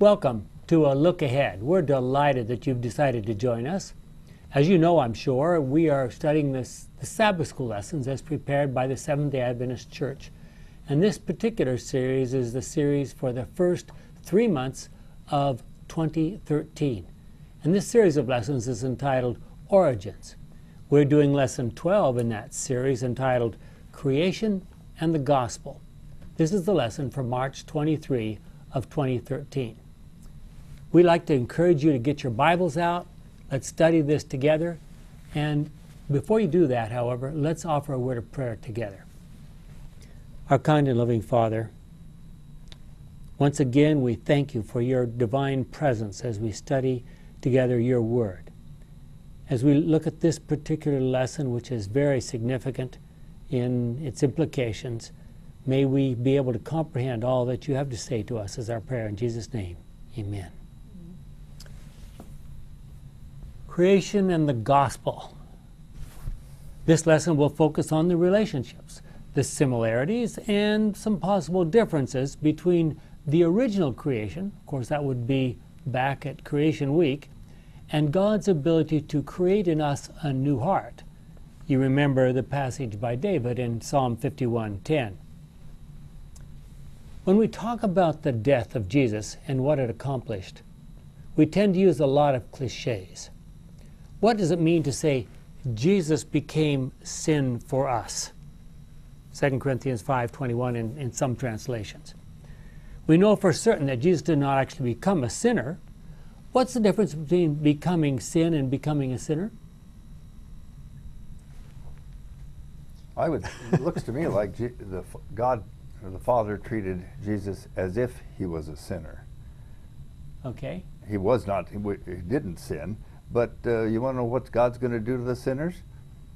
Welcome to a look ahead. We're delighted that you've decided to join us. As you know, I'm sure, we are studying this, the Sabbath school lessons as prepared by the Seventh day Adventist Church. And this particular series is the series for the first three months of 2013. And this series of lessons is entitled Origins. We're doing lesson 12 in that series entitled Creation and the Gospel. This is the lesson for March 23 of 2013. We'd like to encourage you to get your Bibles out. Let's study this together. And before you do that, however, let's offer a word of prayer together. Our kind and loving Father, once again we thank you for your divine presence as we study together your word. As we look at this particular lesson, which is very significant in its implications, may we be able to comprehend all that you have to say to us as our prayer. In Jesus' name, amen. Creation and the gospel. This lesson will focus on the relationships, the similarities, and some possible differences between the original creation, of course, that would be back at Creation Week, and God's ability to create in us a new heart. You remember the passage by David in Psalm 51:10. When we talk about the death of Jesus and what it accomplished, we tend to use a lot of cliches. What does it mean to say Jesus became sin for us? 2 Corinthians 5:21 in, in some translations. We know for certain that Jesus did not actually become a sinner. What's the difference between becoming sin and becoming a sinner? I would. It looks to me like G, the God, or the Father, treated Jesus as if he was a sinner. Okay. He was not. He, he didn't sin. But uh, you want to know what God's going to do to the sinners?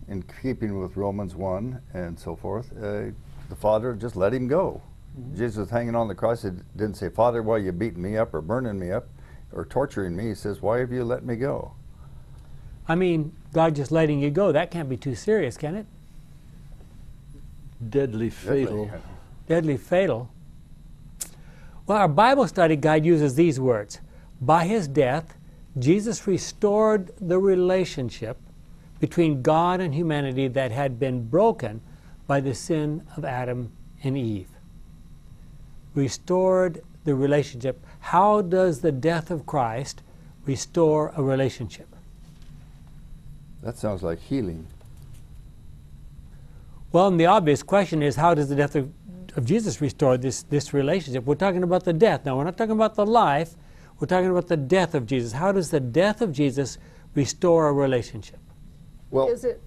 In keeping with Romans 1 and so forth, uh, the Father just let him go. Mm-hmm. Jesus was hanging on the cross. He didn't say, Father, why are you beating me up or burning me up or torturing me? He says, Why have you let me go? I mean, God just letting you go, that can't be too serious, can it? Deadly fatal. Deadly, Deadly fatal. Well, our Bible study guide uses these words By his death, Jesus restored the relationship between God and humanity that had been broken by the sin of Adam and Eve. Restored the relationship. How does the death of Christ restore a relationship? That sounds like healing. Well, and the obvious question is how does the death of, of Jesus restore this, this relationship? We're talking about the death. Now, we're not talking about the life, we're talking about the death of Jesus. How does the death of Jesus restore a relationship? Well, is it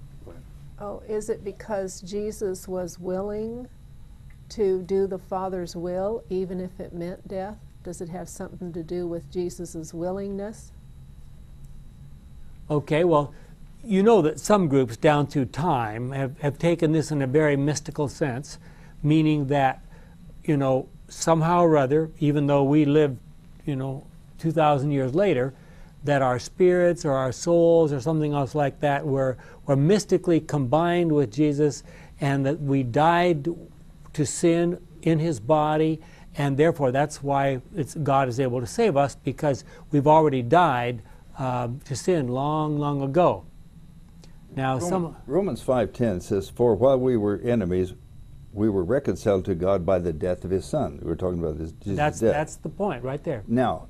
oh, is it because Jesus was willing to do the Father's will even if it meant death? Does it have something to do with Jesus' willingness? Okay, well, you know that some groups down through time have, have taken this in a very mystical sense, meaning that, you know, somehow or other, even though we live, you know, 2,000 years later, that our spirits or our souls or something else like that were, were mystically combined with Jesus and that we died to sin in his body and therefore that's why God is able to save us because we've already died um, to sin long, long ago. Now, Roman, some Romans five ten says, "For while we were enemies, we were reconciled to God by the death of His Son." We were talking about this. Jesus that's death. that's the point right there. Now,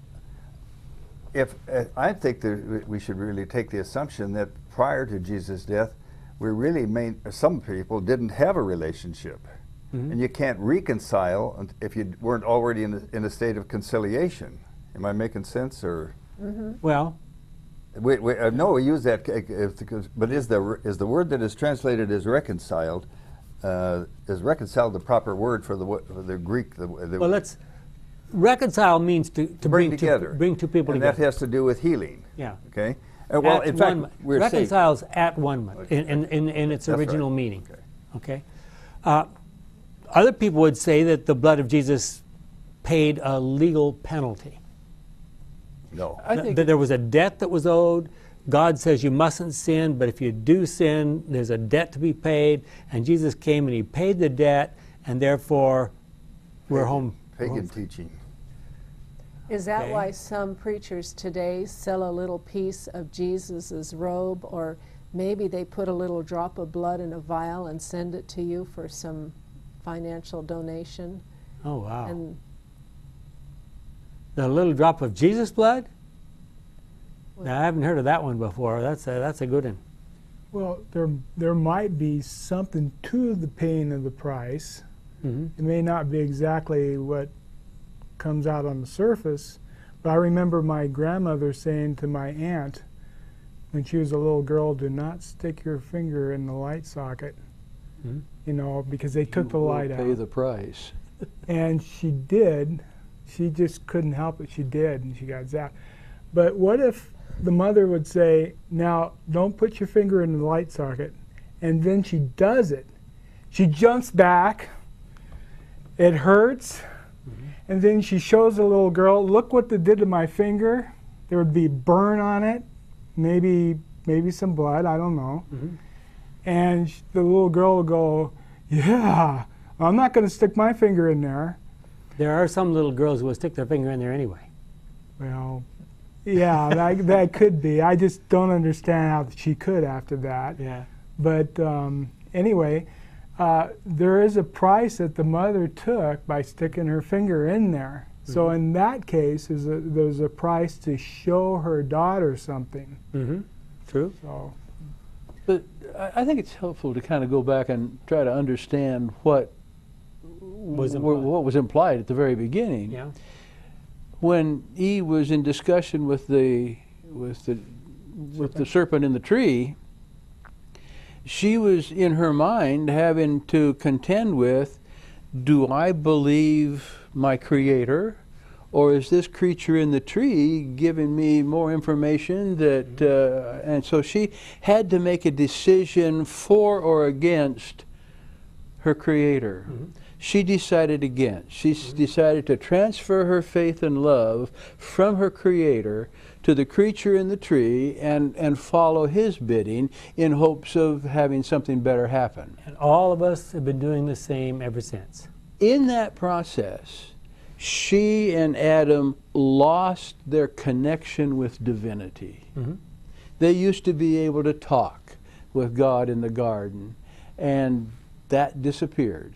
if uh, I think that we should really take the assumption that prior to Jesus' death, we really main, some people didn't have a relationship, mm-hmm. and you can't reconcile if you weren't already in a, in a state of conciliation. Am I making sense, or? Mm-hmm. Well, we, we, uh, no, we use that, uh, but is the is the word that is translated as reconciled? Uh, is reconciled the proper word for the for the Greek? The, the well, let's reconcile means to, to bring, bring together, two, bring two people and together. that has to do with healing. Yeah. Okay. Uh, well, at in fact, one, we're reconciles safe. at one okay. in, in, in, in, its That's original right. meaning. Okay. okay? Uh, other people would say that the blood of Jesus paid a legal penalty. No. I think that there was a debt that was owed. God says you mustn't sin, but if you do sin, there's a debt to be paid. And Jesus came and he paid the debt, and therefore we're home. Pagan teaching. Is that Okay. why some preachers today sell a little piece of Jesus' robe, or maybe they put a little drop of blood in a vial and send it to you for some financial donation? Oh, wow. And the little drop of Jesus blood? Now, I haven't heard of that one before. That's a, that's a good one. Well, there there might be something to the paying of the price. Hmm It may not be exactly what comes out on the surface, but I remember my grandmother saying to my aunt when she was a little girl, "Do not stick your finger in the light socket." Mhm. You know, because they took You the will light Pay out. the price. And she did. She just couldn't help it. She did, and she got zapped. But what if the mother would say, "Now, don't put your finger in the light socket," and then she does it. She jumps back. It hurts, and then she shows the little girl, "Look what they did to my finger." There would be burn on it, maybe maybe some blood. I don't know. Mhm. And sh- the little girl will go, "Yeah, I'm not going to stick my finger in there." There are some little girls who will stick their finger in there anyway. Well, yeah, that, that could be. I just don't understand how she could after that. Yeah. But um, anyway, uh, there is a price that the mother took by sticking her finger in there. So in that case, is a, there's a price to show her daughter something. Mm-hmm. True. So But I I think it's helpful to kind of go back and try to understand what Was implied. what was implied at the very beginning. Yeah. When Eve was in discussion with the with the with the serpent in the tree, she was in her mind having to contend with do I believe my creator or is this creature in the tree giving me more information that uh, and so she had to make a decision for or against her creator. Mhm. she decided against. She s decided to transfer her faith and love from her creator to the creature in the tree and and follow his bidding in hopes of having something better happen And all of us have been doing the same ever since. in that process, she and Adam lost their connection with divinity. Mhm. They used to be able to talk with God in the garden, and that disappeared.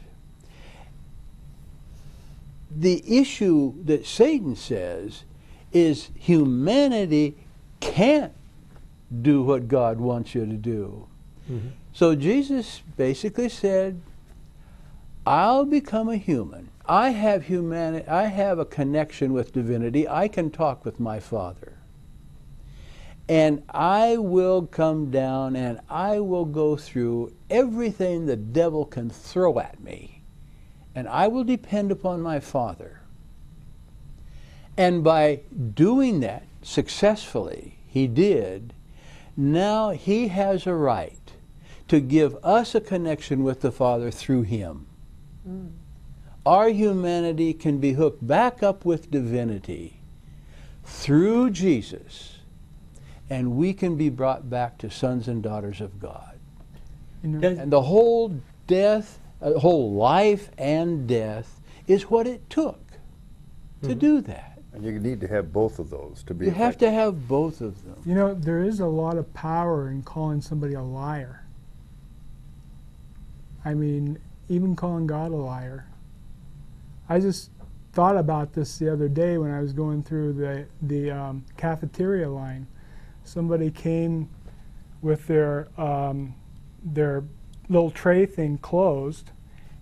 The issue that Satan says is humanity can't do what God wants you to do. Mhm. So Jesus basically said, I'll become a human. I have humanity I have a connection with divinity. I can talk with my Father. And I will come down and I will go through everything the devil can throw at me. And I will depend upon my Father. And by doing that successfully, he did, now he has a right to give us a connection with the Father through him. Our humanity can be hooked back up with divinity through Jesus, and we can be brought back to sons and daughters of God. you know, And the whole death, uh, whole life and death is what it took to do that. And you need to have both of those to be. You have to have both of them. you know, there is a lot of power in calling somebody a liar. I mean, even calling God a liar. I just thought about this the other day when I was going through the the um, cafeteria line. Somebody came with their um, their little tray thing closed,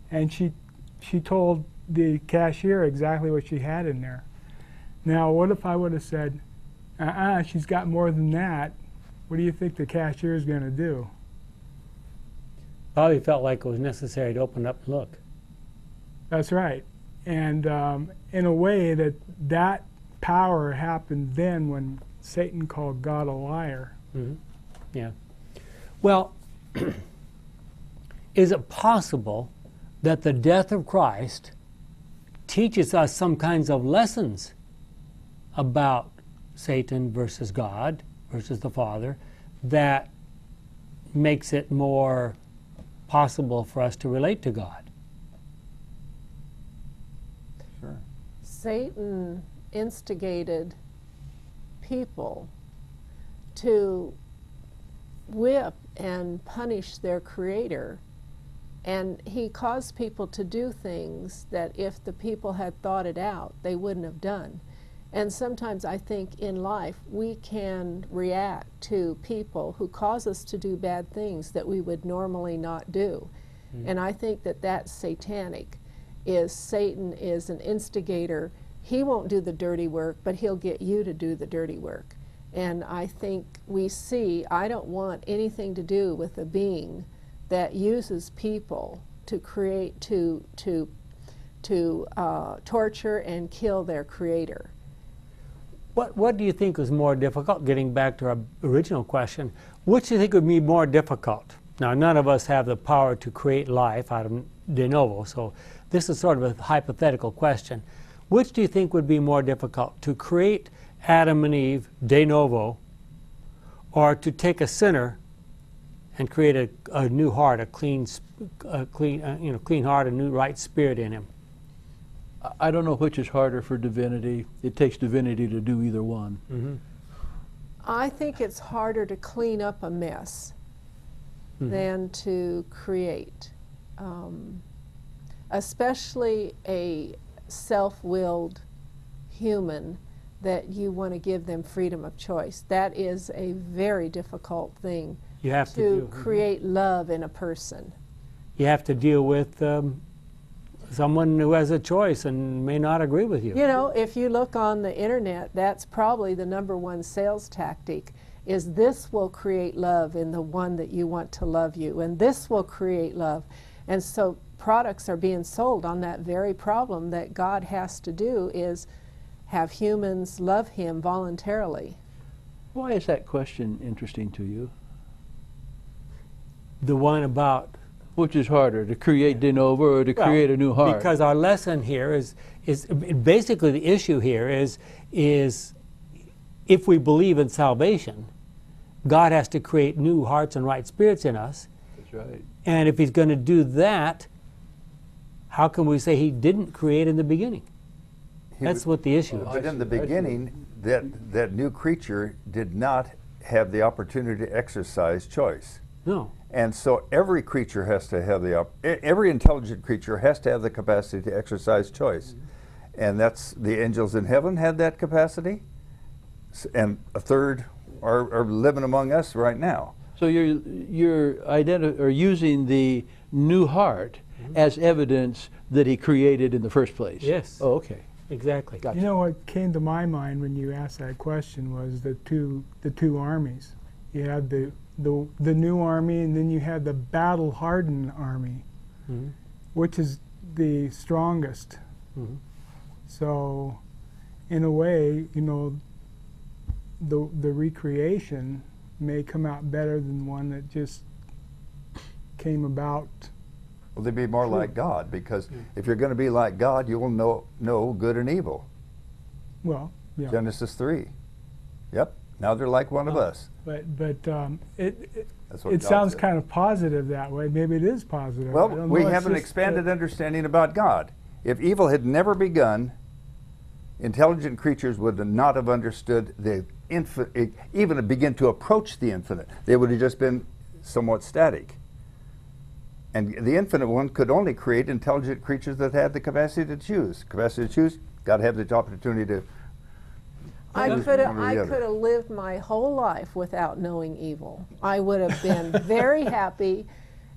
and she she told the cashier exactly what she had in there. Now, what if I would have said, "Uh-uh, she's got more than that"? What do you think the cashier is going to do? Probably felt like it was necessary to open up and look. That's right. And um, in a way, that that power happened then when Satan called God a liar. hmm Yeah. Well, is it possible that the death of Christ teaches us some kinds of lessons about Satan versus God versus the Father that makes it more possible for us to relate to God? Sure. Satan instigated people to whip and punish their creator. And he caused people to do things that if the people had thought it out, they wouldn't have done. And sometimes I think in life we can react to people who cause us to do bad things that we would normally not do. And I think that that's satanic. Is Satan is an instigator. He won't do the dirty work, but he'll get you to do the dirty work. And I think we see, I don't want anything to do with a being that uses people to create, to, to, to uh, torture and kill their creator. What, what do you think was more difficult? Getting back to our original question, which do you think would be more difficult? Now, none of us have the power to create life out of de novo, so this is sort of a hypothetical question. Which do you think would be more difficult, to create Adam and Eve de novo, or to take a sinner and create a, a new heart, a clean, a clean, uh, you know, clean heart, a new right spirit in him? I don't know which is harder for divinity. It takes divinity to do either one. Mm-hmm. I think it's harder to clean up a mess Mhm. than to create, um, especially a self willed human that you want to give them freedom of choice. That is a very difficult thing You have to, to deal- create love in a person. You have to deal with um, someone who has a choice and may not agree with you. You know, if you look on the internet, that's probably the number one sales tactic is this will create love in the one that you want to love you and this will create love. And so products are being sold on that very problem that God has to do is have humans love him voluntarily. Why is that question interesting to you? The one about Which is harder, to create de novo or to Well, create a new heart? Because our lesson here is is basically the issue here is is if we believe in salvation, God has to create new hearts and right spirits in us. That's right. And if he's going to do that, how can we say he didn't create in the beginning? He That's w- what the issue Oh, is. But in the I see, I see. beginning, that, that new creature did not have the opportunity to exercise choice. No. And so every creature has to have the, op- e- every intelligent creature has to have the capacity to exercise choice. Mm-hmm. And that's, the angels in heaven had that capacity, and a third are, are living among us right now. So you're you're identi- or using the new heart mm-hmm. as evidence that he created in the first place. Yes. Oh, okay. Exactly. Gotcha. You know what came to my mind when you asked that question was the two the two armies. You had the the the new army, and then you had the battle hardened army, Mhm. which is the strongest. Mhm. So, in a way, you know, the the recreation may come out better than one that just came about. Well, they'd be more like God, because if you're going to be like God, you will know, know good and evil. Well, yeah. Genesis 3. Yep, now they're like one of us. But but um, it, it it sounds said. kind of positive that way. Maybe it is positive. Well, we have an just, uh, expanded understanding about God. If evil had never begun, intelligent creatures would not have understood the infinite, even begin to approach the infinite. They would have just been somewhat static. And the infinite one could only create intelligent creatures that had the capacity to choose. Capacity to choose, got to have the opportunity to. I could have I could have lived my whole life without knowing evil. I would have been very happy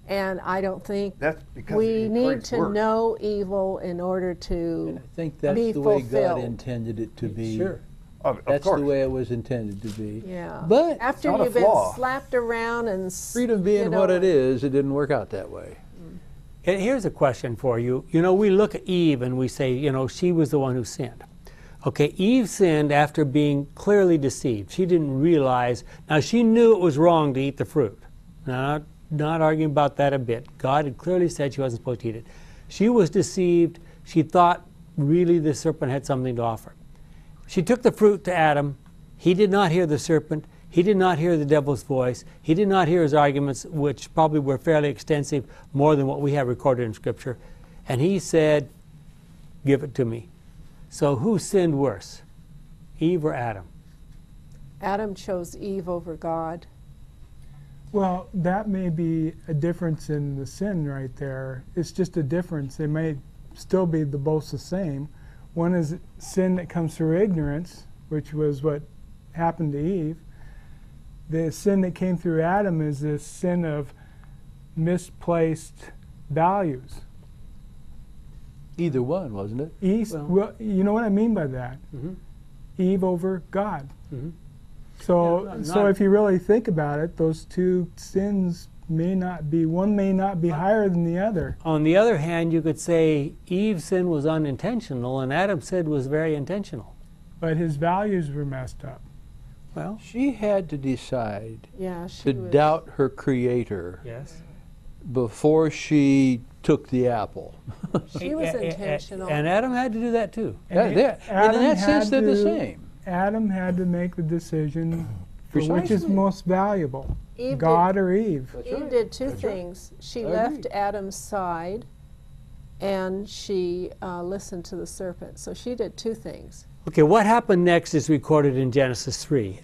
and I don't think That's because we it need creates to work. know evil in order And to I think that's be the way fulfilled. God intended it to be. Sure. Of, of That's course. the way it was intended to be. yeah. But after not a you've been flaw. slapped around and s- freedom being you know, what it is, it didn't work out that way. And here's a question for you. You know, we look at Eve and we say, you know, she was the one who sinned. Okay, Eve sinned after being clearly deceived. She didn't realize. Now, she knew it was wrong to eat the fruit. Now, not, arguing about that a bit. God had clearly said she wasn't supposed to eat it. She was deceived. She thought really the serpent had something to offer. She took the fruit to Adam. He did not hear the serpent. He did not hear the devil's voice. He did not hear his arguments, which probably were fairly extensive, more than what we have recorded in Scripture. And he said, Give it to me. So who sinned worse, Eve or Adam? Adam chose Eve over God. Well, that may be a difference in the sin right there. It's just a difference. They may still be the both the same. One is sin that comes through ignorance, which was what happened to Eve. The sin that came through Adam is this sin of misplaced values. Either one, wasn't it? East, Well- well, you know what I mean by that? Mhm. Eve over God. Mhm. So, Yeah, not- so not- if you really think about it, those two sins may not be one may not be higher than the other. On the other hand, you could say Eve's sin was unintentional and Adam's sin was very intentional. But his values were messed up. Well, She had to decide Yeah, she to was. doubt her creator yes. Before she took the apple. She was intentional. And Adam had to do that too. Yeah, they're- in that sense, had they're the same. Adam had to make the decision for which is most valuable, Eve God or Eve. That's Eve right. did two That's right. things. She I left agree. Adam's side, and she uh, listened to the serpent. So she did two things. Okay, what happened next is recorded in Genesis 3.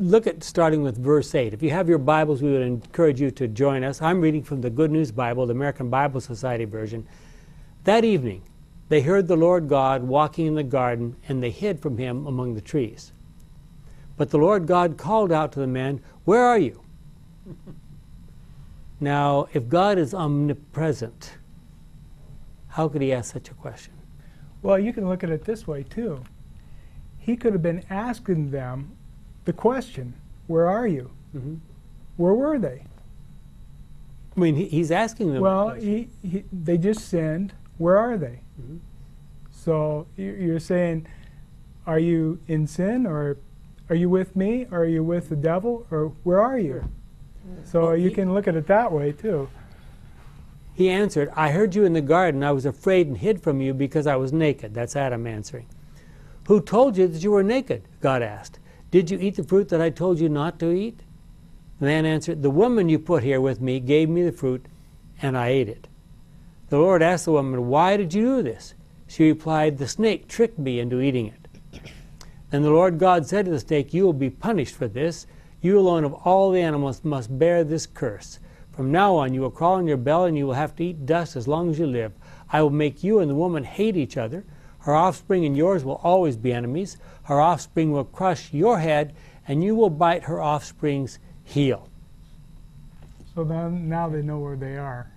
Look at starting with verse 8. If you have your Bibles, we would encourage you to join us. I'm reading from the Good News Bible, the American Bible Society version. That evening, they heard the Lord God walking in the garden, and they hid from him among the trees. But the Lord God called out to the man, Where are you? now, if God is omnipresent, how could he ask such a question? Well, you can look at it this way too. He could have been asking them the question, "Where are you? Mhm. Where were they?" I mean, he- he's asking them. Well, he, he, they just sinned. Where are they? Mhm. So you- you're saying, are you in sin, or are you with me, or are you with the devil, or where are you? So Well, you can look at it that way too. He answered, I heard you in the garden. I was afraid and hid from you because I was naked. That's Adam answering. Who told you that you were naked? God asked. Did you eat the fruit that I told you not to eat? The man answered, The woman you put here with me gave me the fruit, and I ate it. The Lord asked the woman, Why did you do this? She replied, The snake tricked me into eating it. Then the Lord God said to the snake, You will be punished for this. You alone of all the animals must bear this curse. From now on, you will crawl on your belly and you will have to eat dust as long as you live. I will make you and the woman hate each other. Her offspring and yours will always be enemies. Her offspring will crush your head, and you will bite her offspring's heel. So then now they know where they are.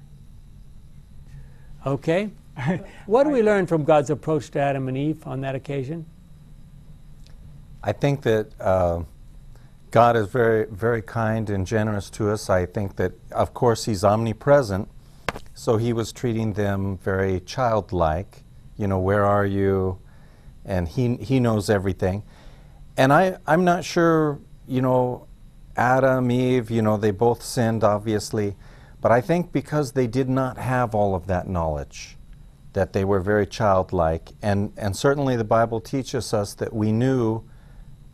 Okay? What do we learn from God's approach to Adam and Eve on that occasion? I think that uh, God is very, very kind and generous to us. I think that, of course, He's omnipresent, so He was treating them very childlike. You know, where are you? And He He knows everything. And I I'm not sure. You know, Adam, Eve. You know, they both sinned, obviously, but I think because they did not have all of that knowledge that they were very childlike. And, and certainly the Bible teaches us that we knew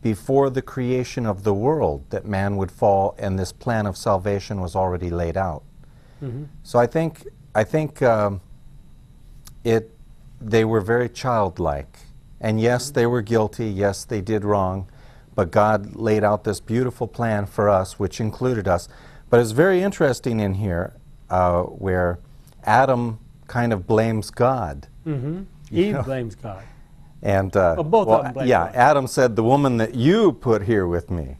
before the creation of the world that man would fall and this plan of salvation was already laid out. So I think, I think um, it, they were very childlike. And yes, they were guilty. Yes, they did wrong. But God laid out this beautiful plan for us, which included us. But it's very interesting in here uh, where Adam kind of blames God. Mm-hmm. Eve know. blames God. And uh, Well, both of them blame yeah, God. Adam said, "The woman that you put here with me,"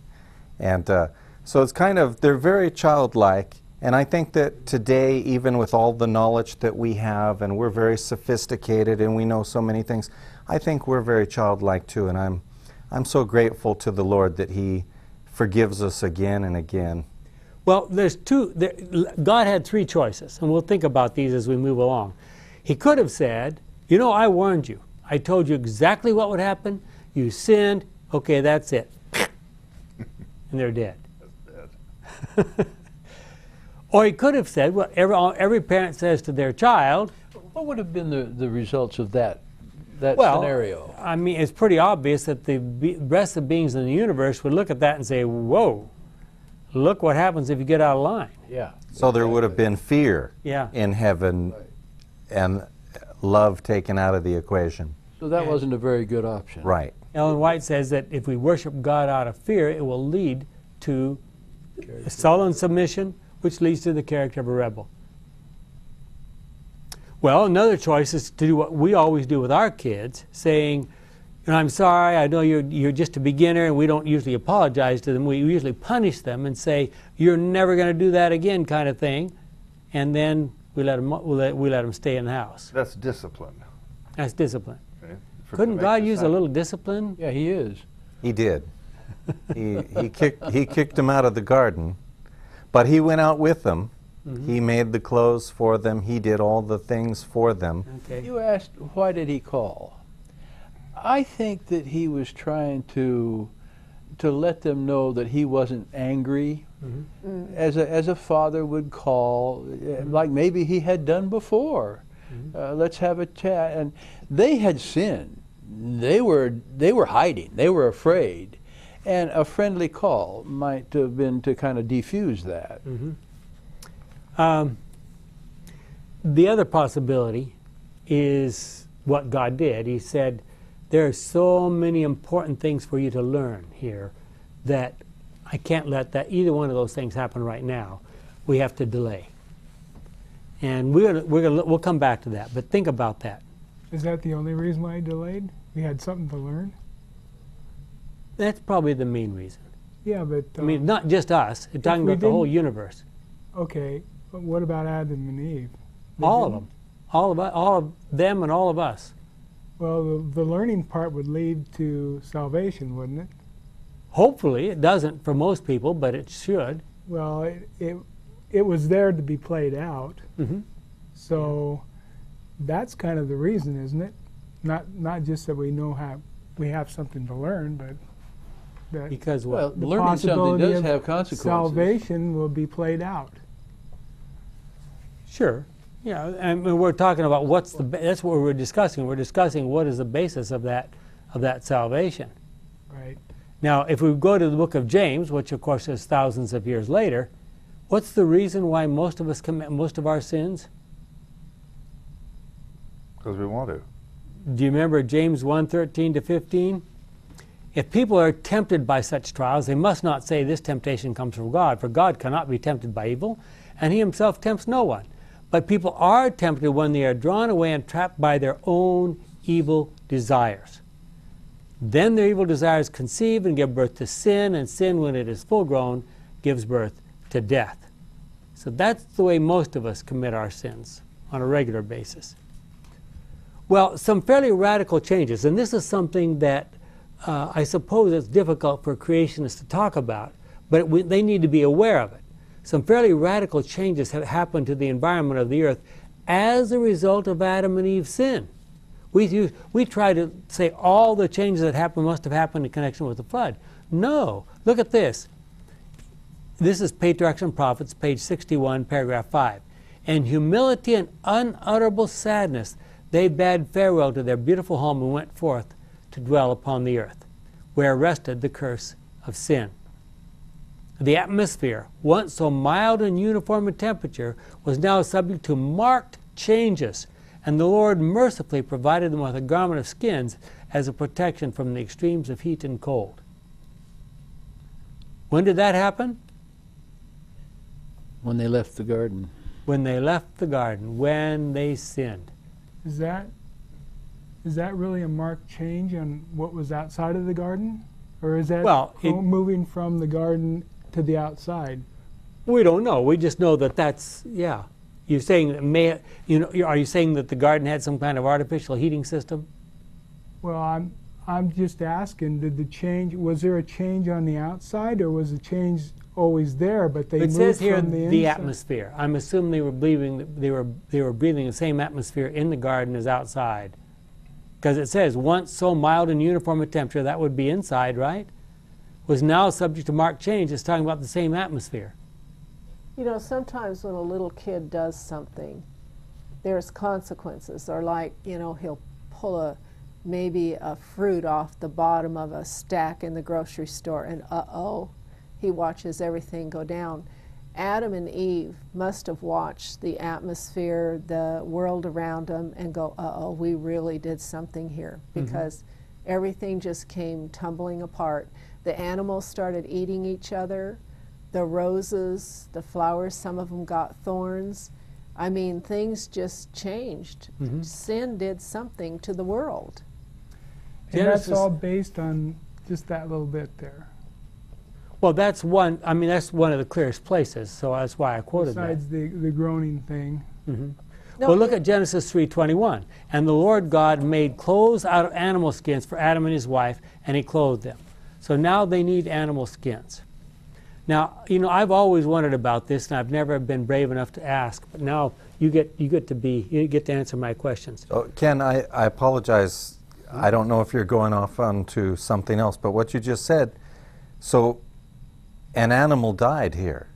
and uh, so it's kind of they're very childlike. And I think that today, even with all the knowledge that we have, and we're very sophisticated and we know so many things, I think we're very childlike too. And I'm, I'm so grateful to the Lord that He forgives us again and again. Well, there's two. There, God had three choices, and we'll think about these as we move along. He could have said, You know, I warned you. I told you exactly what would happen. You sinned. Okay, that's it. and they're dead. or he could have said, well, every, every parent says to their child, What would have been the, the results of that, that Well, scenario? I mean, it's pretty obvious that the be- rest of beings in the universe would look at that and say, Whoa, look what happens if you get out of line. Yeah. So there would have been fear Yeah. in heaven and love taken out of the equation. So that And- wasn't a very good option. Right. Ellen White says that if we worship God out of fear, it will lead to sullen submission, which leads to the character of a rebel. Well, another choice is to do what we always do with our kids, saying, you know, I'm sorry, I know you're, you're just a beginner, and we don't usually apologize to them. We usually punish them and say, you're never going to do that again, kind of thing. And then we let them, we let, we let them stay in the house. That's discipline. That's discipline. okay, Couldn't God use a little discipline? Yeah, he is. He did. he, he, kicked, he kicked them out of the garden, but he went out with them. He made the clothes for them. He did all the things for them. Okay. You asked, why did he call? I think that he was trying to to let them know that he wasn't angry, as a as a father would call, uh, like maybe he had done before. Uh, let's have a chat. And they had sinned. They were they were hiding. They were afraid, and a friendly call might have been to kind of defuse that. Um, the other possibility is what God did. He said, There are so many important things for you to learn here that I can't let that either one of those things happen right now. We have to delay. And we're gonna, we're gonna, we'll come back to that, but think about that. Is that the only reason why I delayed? We had something to learn. That's probably the main reason. Yeah, but I mean, um, not just us, talking about the whole universe. okay. But what about Adam and Eve? They All of them. All of, us, all of them and all of us. Well, the, the learning part would lead to salvation, wouldn't it? Hopefully, it doesn't for most people, but it should. Well, it it, it was there to be played out. Mm -hmm. So that's kind of the reason, isn't it? Not not just that we know how we have something to learn, but that Because what? Well, the learning something possibility does of have consequences. salvation will be played out. Sure. Yeah, and we're talking about what's the, that's what we're discussing. We're discussing what is the basis of that, of that salvation. Right. Now, if we go to the book of James, which of course is thousands of years later, what's the reason why most of us commit most of our sins? Because we want to. Do you remember James 1 13 to 15? If people are tempted by such trials, they must not say this temptation comes from God, for God cannot be tempted by evil, and He Himself tempts no one. But people are tempted when they are drawn away and trapped by their own evil desires. Then their evil desires conceive and give birth to sin, and sin, when it is full grown, gives birth to death. So that's the way most of us commit our sins on a regular basis. Well, some fairly radical changes, and this is something that uh, I suppose it's difficult for creationists to talk about, but we, they need to be aware of it. Some fairly radical changes have happened to the environment of the earth as a result of Adam and Eve's sin. We, we try to say all the changes that happened must have happened in connection with the flood. No. Look at this. This is Patriarchs and Prophets, page 61, paragraph 5. In humility and unutterable sadness, they bade farewell to their beautiful home and went forth to dwell upon the earth, where rested the curse of sin. The atmosphere, once so mild and uniform in temperature, was now subject to marked changes, and the Lord mercifully provided them with a garment of skins as a protection from the extremes of heat and cold. When did that happen? when they left the garden. When they left the garden, when they sinned. Is that is that really a marked change on what was outside of the garden, or is that Well, it- moving from the garden to the outside? We don't know. We just know that that's yeah. You're saying that may you know? Are you saying that the garden had some kind of artificial heating system? Well, I'm I'm just asking. Did the change was there a change on the outside, or was the change always there, but they it moved says here from the, the, atmosphere. I'm assuming they were breathing. They were they were breathing the same atmosphere in the garden as outside, because it says once so mild and uniform a temperature that would be inside, right? Was now subject to marked change. It's talking about the same atmosphere. You know, sometimes when a little kid does something, there's consequences. Or like, you know, he'll pull a maybe a fruit off the bottom of a stack in the grocery store, and uh oh, he watches everything go down. Adam and Eve must have watched the atmosphere, the world around them, and go, uh oh, we really did something here because everything just came tumbling apart. The animals started eating each other, the roses, the flowers, some of them got thorns. I mean, things just changed. Sin did something to the world. And that's all based on just that little bit there. Well, that's one. I mean, that's one of the clearest places. So that's why I quoted that. Besides the, the groaning thing. Mm-hmm. No, well, look it- at Genesis 3:21. And the Lord God made clothes out of animal skins for Adam and his wife, and he clothed them. So now they need animal skins. Now, you know, I've always wondered about this, and I've never been brave enough to ask. But now you get you get to be you get to answer my questions. Oh, Ken, I, I apologize. I don't know if you're going off onto something else, but what you just said, so an animal died here.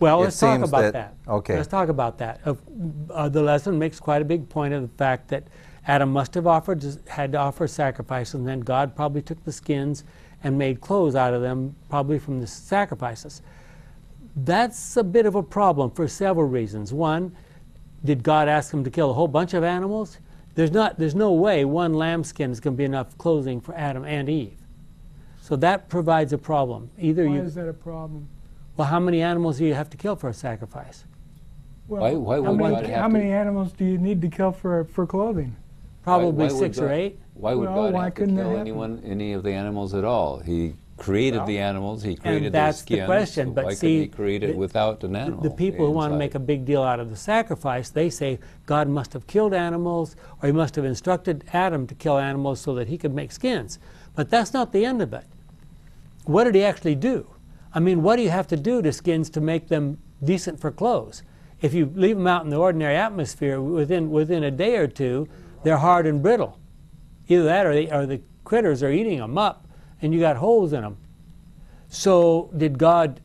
Well, It let's talk about that- that. okay. Let's talk about that. Uh, uh, the lesson makes quite a big point of the fact that Adam must have offered, had to offer sacrifice, and then God probably took the skins and made clothes out of them, probably from the sacrifices. That's a bit of a problem for several reasons. One, did God ask him to kill a whole bunch of animals? There's not. There's no way one lambskin is going to be enough clothing for Adam and Eve. So that provides a problem. Either Why you. is that a problem? Well, how many animals do you have to kill for a sacrifice? Well, Why- why how many, God have how to- many animals do you need to kill for, for clothing? Probably Why- why would six or eight. Why would Well, God why have to couldn't that kill anyone, any of the animals at all? He created Well, the animals. He created and that's the their question, so but why see, couldn't he create it the- without an animal? The people who want to make a big deal out of the sacrifice, they say God must have killed animals, or he must have instructed Adam to kill animals so that he could make skins. But that's not the end of it. What did he actually do? I mean, what do you have to do to skins to make them decent for clothes? If you leave them out in the ordinary atmosphere, within within a day or two, they're hard and brittle. Either that, or, they, or the critters are eating them up, and you got holes in them. So, did God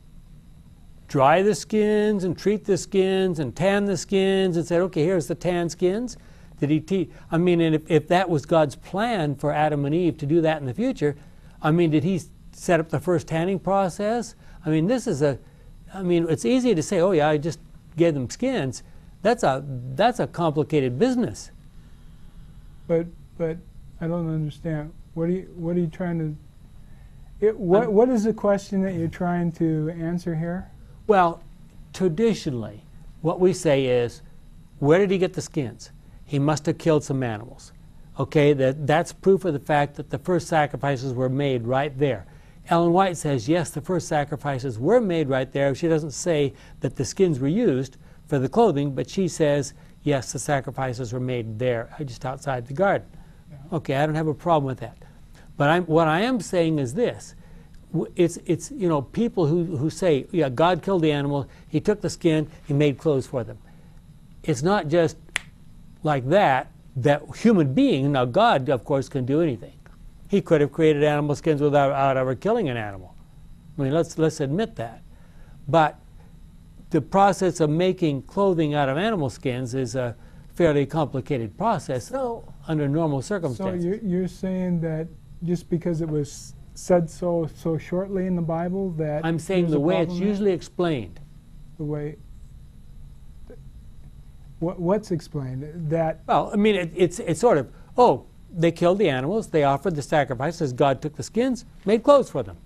dry the skins and treat the skins and tan the skins and said, okay, here's the tan skins? Did he teach? I mean, and if, if that was God's plan for Adam and Eve to do that in the future, I mean, did he set up the first tanning process? I mean, this is a, I mean, it's easy to say, oh yeah, I just gave them skins. That's a that's a complicated business. But, but I don't understand. What are you, what are you trying to, it, what, what is the question that you're trying to answer here? Well, traditionally, what we say is, where did he get the skins? He must have killed some animals. Okay, that, that's proof of the fact that the first sacrifices were made right there. Ellen White says, yes, the first sacrifices were made right there. She doesn't say that the skins were used for the clothing, but she says, yes, the sacrifices were made there, uh, just outside the garden. Okay, I don't have a problem with that. But I'm, what I am saying is this. It's, it's, you know, people who, who say, yeah, God killed the animal, he took the skin, he made clothes for them. It's not just like that, that human being, now God, of course, can do anything. He could have created animal skins without, without ever killing an animal. I mean, let's, let's admit that. But the process of making clothing out of animal skins is a fairly complicated process So, under normal circumstances. So you're, you're saying that just because it was said so, so shortly in the Bible that. I'm saying the way it's usually explained. The way, what, what's explained? That, Well, I mean, it, it's, it's sort of, oh, they killed the animals, they offered the sacrifices, God took the skins, made clothes for them.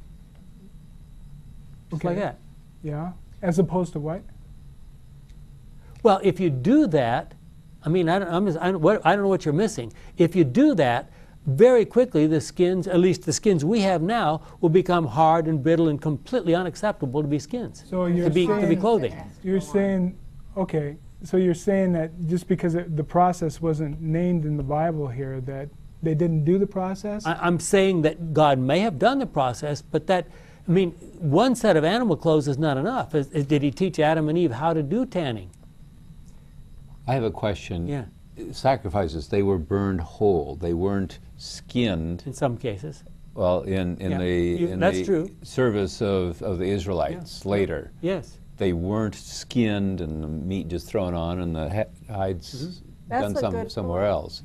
Just like that. yeah, as opposed to what? Well, if you do that, I mean, I don't, I'm just, I, don't, what, I don't know what you're missing. If you do that, very quickly the skins, at least the skins we have now, will become hard and brittle and completely unacceptable to be skins, So you're to be, to be clothing. You're saying, okay, so you're saying that just because it, the process wasn't named in the Bible here, that they didn't do the process? I, I'm saying that God may have done the process, but that, I mean, one set of animal clothes is not enough. Is- is- did he teach Adam and Eve how to do tanning? I have a question. Yeah. Sacrifices, they were burned whole. They weren't skinned. In some cases. Well, in, in Yeah, the, in that's the true. service of, of the Israelites later, Yes. They weren't skinned and the meat just thrown on and the hides Mm-hmm. Done some, somewhere point. else.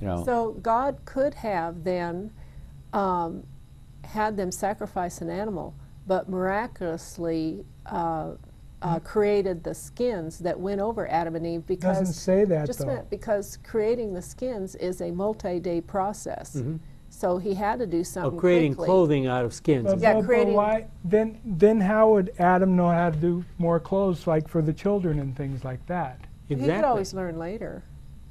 You know, so God could have then um, had them sacrifice an animal, but miraculously uh, uh, created the skins that went over Adam and Eve because Doesn't say that just a though. minute, because creating the skins is a multi-day process. So he had to do something creating quickly. clothing out of skins. But, Yeah, but- but creating- why, then, then how would Adam know how to do more clothes, like for the children and things like that? He could Exactly. always learn later.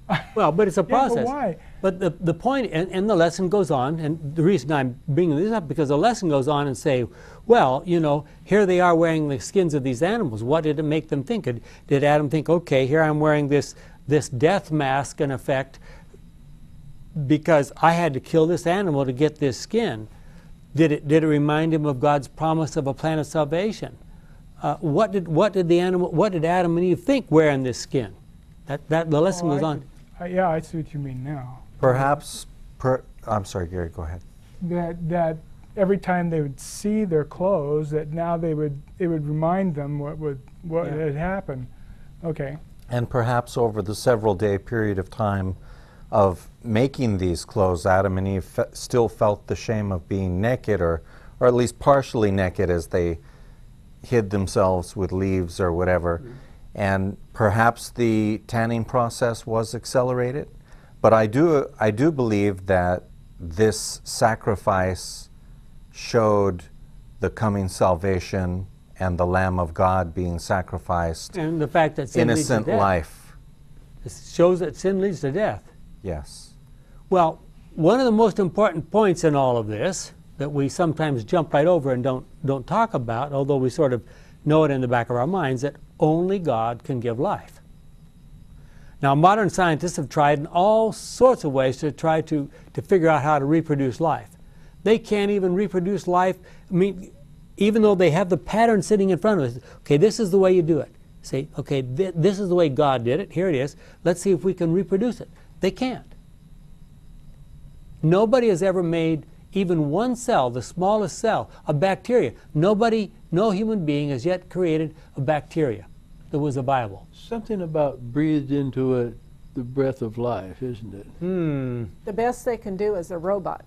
Well, but it's a Yeah, process. but why? But the, the point, and, and the lesson goes on, and the reason I'm bringing this up because the lesson goes on and say, well, you know, here they are wearing the skins of these animals. What did it make them think? Did, did Adam think, okay, here I'm wearing this this death mask in effect because I had to kill this animal to get this skin? Did it did it remind him of God's promise of a plan of salvation? Uh, what did what did the animal what did Adam and Eve think wearing this skin? That that the lesson Oh, goes I on. could- I- Yeah, I see what you mean now. Perhaps, per, I'm sorry, Gary, go ahead. That, that every time they would see their clothes, that now they would, it would remind them what would, what Yeah. had happened. Okay. And perhaps over the several day period of time of making these clothes, Adam and Eve fe- still felt the shame of being naked, or, or at least partially naked as they hid themselves with leaves or whatever. Mm-hmm. And perhaps the tanning process was accelerated. But I do, I do believe that this sacrifice showed the coming salvation and the Lamb of God being sacrificed, And the fact that sin leads innocent to death. life. It shows that sin leads to death. Yes. Well, one of the most important points in all of this that we sometimes jump right over and don't don't talk about, although we sort of know it in the back of our minds, that only God can give life. Now, modern scientists have tried in all sorts of ways to try to, to figure out how to reproduce life. They can't even reproduce life. I mean, even though they have the pattern sitting in front of us. Okay, this is the way you do it. Say, okay, th- this is the way God did it. Here it is. Let's see if we can reproduce it. They can't. Nobody has ever made even one cell, the smallest cell, a bacteria. Nobody, no human being has yet created a bacteria that was a Bible. Something about breathed into it the breath of life, isn't it? Hmm. The best they can do is a robot.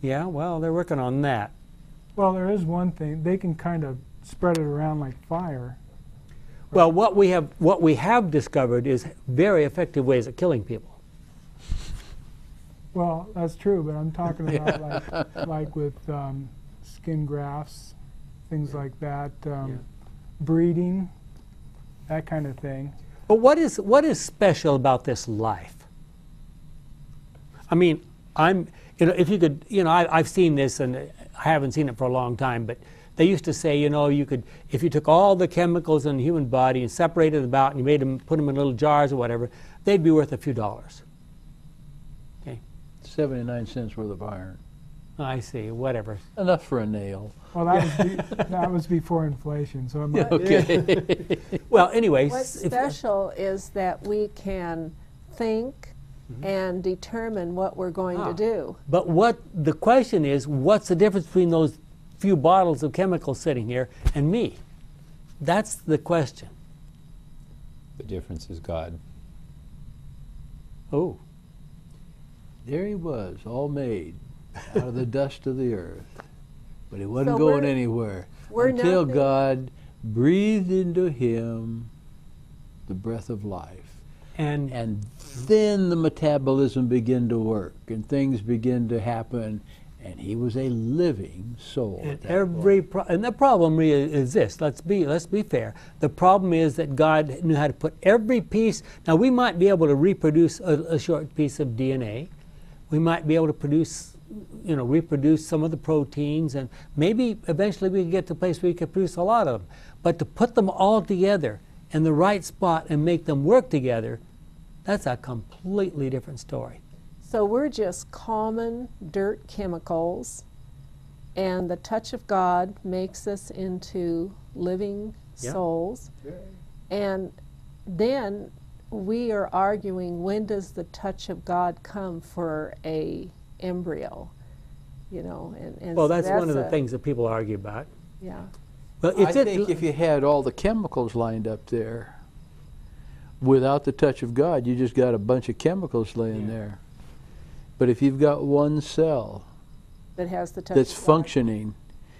Yeah, well, they're working on that. Well, there is one thing, they can kind of spread it around like fire. Well, what we have what we have discovered is very effective ways of killing people. Well, that's true, but I'm talking about like, like with um, skin grafts, things like that, um, Yeah. breeding, that kind of thing. But what is what is special about this life? I mean, I'm you know if you could you know I, I've seen this and I haven't seen it for a long time, but they used to say you know you could if you took all the chemicals in the human body and separated them out and you made them put them in little jars or whatever, they'd be worth a few dollars. Okay. 79 cents worth of iron. I see, whatever. Enough for a nail. Well, that, was, be, that was before inflation, so I'm Okay. Well, anyways, What's if- special is that we can think and determine what we're going Ah. to do. But what the question is, what's the difference between those few bottles of chemicals sitting here and me? That's the question. The difference is God. Oh, there he was, all made out of the dust of the earth. But he wasn't So going we're- anywhere we're until nothing- God breathed into him the breath of life. and And then the metabolism began to work and things began to happen. And he was a living soul. And every pro- and the problem really is this. Let's be let's be fair. The problem is that God knew how to put every piece. Now we might be able to reproduce a, a short piece of DNA. We might be able to produce, you know, reproduce some of the proteins, and maybe eventually we can get to a place where we can produce a lot of them. But to put them all together in the right spot and make them work together, that's a completely different story. So we're just common dirt chemicals, and the touch of God makes us into living Yeah. souls. And then we are arguing when does the touch of God come for a embryo? You know, and, and Well, so that's, one of the a- things that people argue about. Yeah. But I it- think if you had all the chemicals lined up there, without the touch of God, you just got a bunch of chemicals laying there. But if you've got one cell That has the touch that's of God. functioning,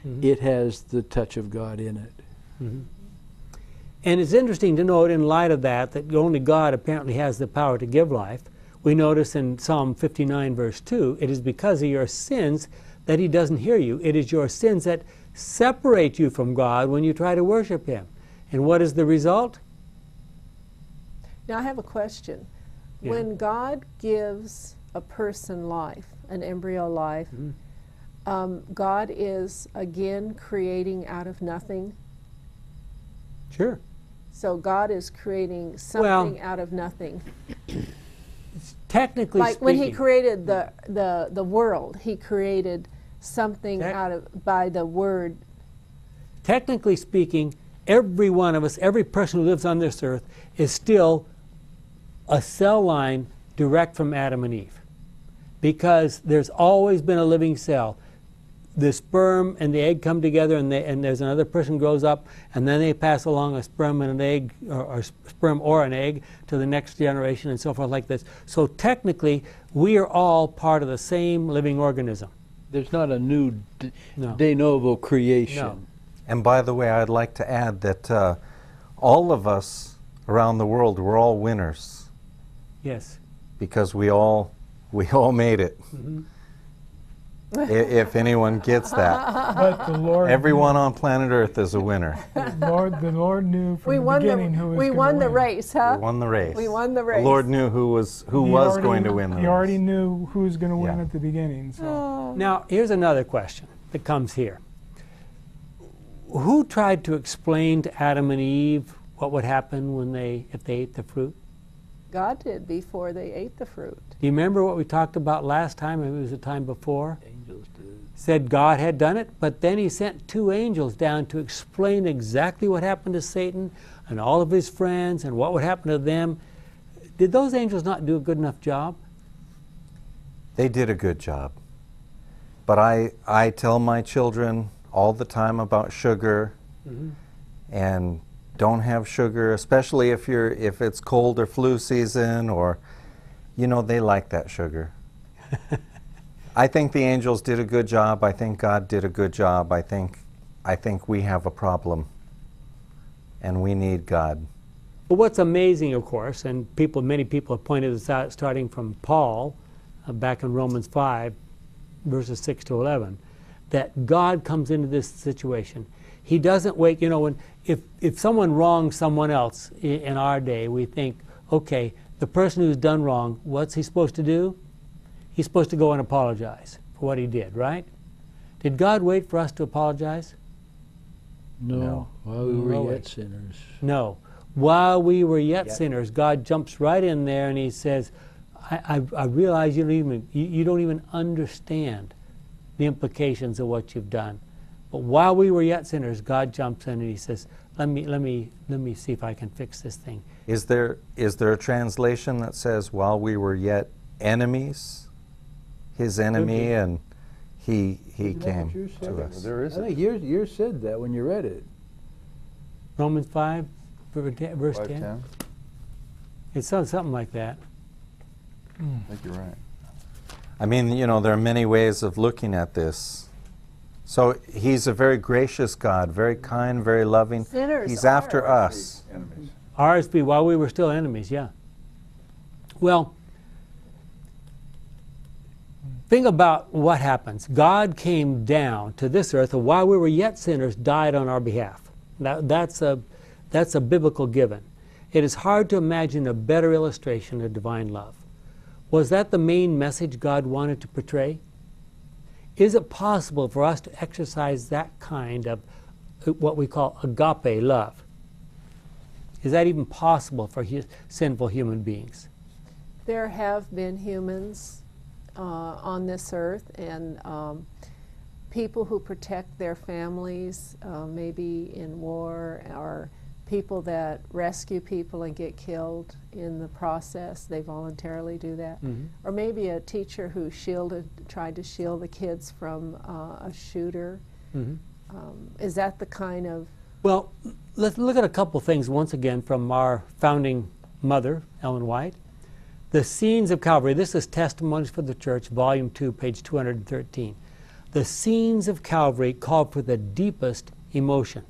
mm-hmm. it has the touch of God in it. Mm-hmm. And it's interesting to note, in light of that, that only God apparently has the power to give life. We notice in Psalm 59, verse 2, it is because of your sins that He doesn't hear you. It is your sins that separate you from God when you try to worship Him. And what is the result? Now I have a question. Yeah. When God gives a person life, an embryo life, Mm-hmm. um, God is again creating out of nothing. Sure. So God is creating Well- something out of nothing. Technically Like when He created the, the, the world, He created something out of by the word. technically speaking, every one of us, every person who lives on this earth, is still a cell line direct from Adam and Eve. Because there's always been a living cell. The sperm and the egg come together, and, they, and there's another person grows up, and then they pass along a sperm and an egg, or, or sperm or an egg, to the next generation, and so forth, like this. So technically, we are all part of the same living organism. There's not a new No. de novo creation. No. And by the way, I'd like to add that uh, all of us around the world, we're all winners Yes. because we all we all made it. Mm-hmm. I- if anyone gets that, But the Lord, everyone on planet Earth is a winner. Lord, the Lord knew from We the won beginning the who was we gonna won the win. race, huh? We won the race. We won the The race. Lord knew who was who He was already- going to win the He race. already knew who was going to win Yeah. at the beginning. So oh. Now, here's another question that comes here. Who tried to explain to Adam and Eve what would happen when they if they ate the fruit? God did before they ate the fruit. Do you remember what we talked about last time? Maybe it was the time before. Angels do. Said God had done it, but then he sent two angels down to explain exactly what happened to Satan and all of his friends and what would happen to them. Did those angels not do a good enough job? They did a good job. But I, I tell my children all the time about sugar mm-hmm. and don't have sugar, especially if you're if it's cold or flu season or you know, they like that sugar. I think the angels did a good job. I think God did a good job. I think I think we have a problem and we need God. But what's amazing, of course, and people, many people have pointed this out, starting from Paul, uh, back in Romans 5, verses 6 to 11, that God comes into this situation. He doesn't wait. You know, when if if someone wrongs someone else i- in our day, we think, okay, the person who's done wrong, what's he supposed to do? He's supposed to go and apologize for what he did, right? Did God wait for us to apologize? No, No. while we were No yet way. sinners. No. While we were yet Yet. sinners, God jumps right in there and He says, I, I, I realize you don't even you, you don't even understand the implications of what you've done. But while we were yet sinners, God jumps in and He says, Let me let me let me see if I can fix this thing. Is there is there a translation that says while we were yet enemies, his enemy, and he he Isn't came to us? There is I think yours, yours said that when you read it. Romans five, verse Five ten. ten. It sounds something like that. I think you're right. I mean, you know, there are many ways of looking at this. So he's a very gracious God, very kind, very loving. Sinners He's are after us. Enemies. Ours while we were still enemies, yeah. Well, think about what happens. God came down to this earth, and while we were yet sinners, died on our behalf. That, that's, a, that's a biblical given. It is hard to imagine a better illustration of divine love. Was that the main message God wanted to portray? Is it possible for us to exercise that kind of what we call agape love? Is that even possible for hu- sinful human beings? There have been humans uh, on this earth and um, people who protect their families, uh, maybe in war, or people that rescue people and get killed in the process. They voluntarily do that. Or maybe a teacher who shielded, tried to shield the kids from uh, a shooter. Mhm. Um, is that the kind of Well, let's look at a couple things once again from our founding mother, Ellen White. The Scenes of Calvary. This is Testimonies for the Church, Volume 2, page 213. The scenes of Calvary called for the deepest emotion.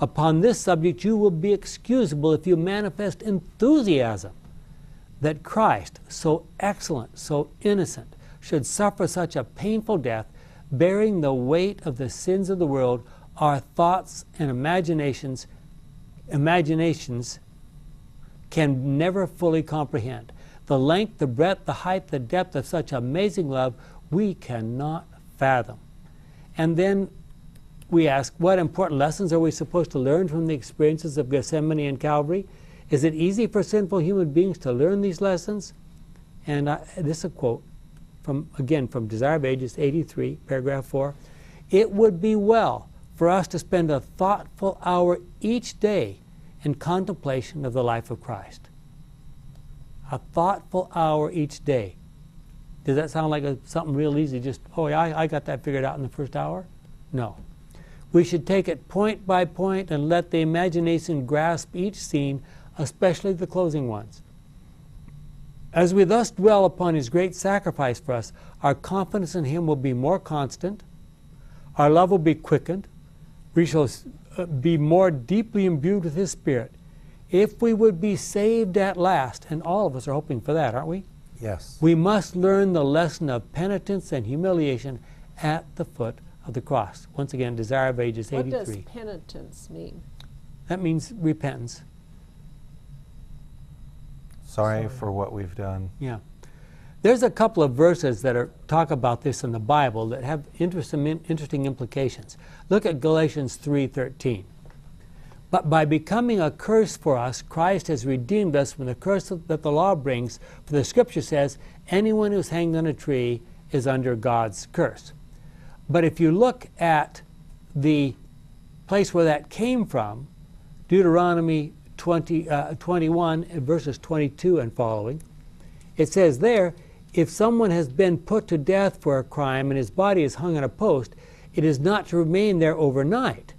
Upon this subject, you will be excusable if you manifest enthusiasm that Christ, so excellent, so innocent, should suffer such a painful death, bearing the weight of the sins of the world, our thoughts and imaginations, imaginations can never fully comprehend. The length, the breadth, the height, the depth of such amazing love we cannot fathom. And then we ask, what important lessons are we supposed to learn from the experiences of Gethsemane and Calvary? Is it easy for sinful human beings to learn these lessons? And I, this is a quote from again from Desire of Ages 83, paragraph 4. It would be well for us to spend a thoughtful hour each day in contemplation of the life of Christ. A thoughtful hour each day. Does that sound like a, something real easy? Just, oh, yeah, I, I got that figured out in the first hour? No. We should take it point by point and let the imagination grasp each scene, especially the closing ones. As we thus dwell upon his great sacrifice for us, our confidence in him will be more constant, our love will be quickened, we shall uh, be more deeply imbued with his spirit. If we would be saved at last, and all of us are hoping for that, aren't we? Yes. We must learn the lesson of penitence and humiliation at the foot of the cross. Once again, Desire of Ages 83. What 83. does penitence mean? That means repentance. Sorry for what we've done. Yeah. There's a couple of verses that are, talk about this in the Bible that have interesting, interesting implications. Look at Galatians 3:13. But by becoming a curse for us, Christ has redeemed us from the curse that the law brings. For the scripture says, anyone who's hanged on a tree is under God's curse. But if you look at the place where that came from, Deuteronomy 20, uh, 21, verses 22 and following, it says there, if someone has been put to death for a crime and his body is hung on a post, it is not to remain there overnight.